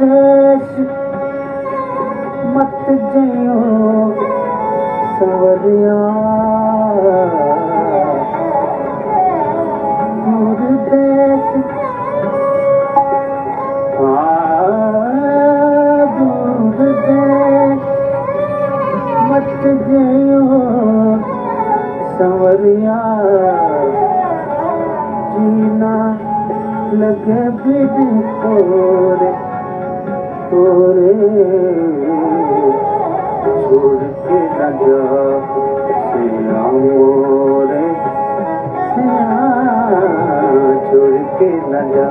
देश मत जयो। मत सवरिया जीना लगे बिन तोरे छोड़ के न जा सिया के न जा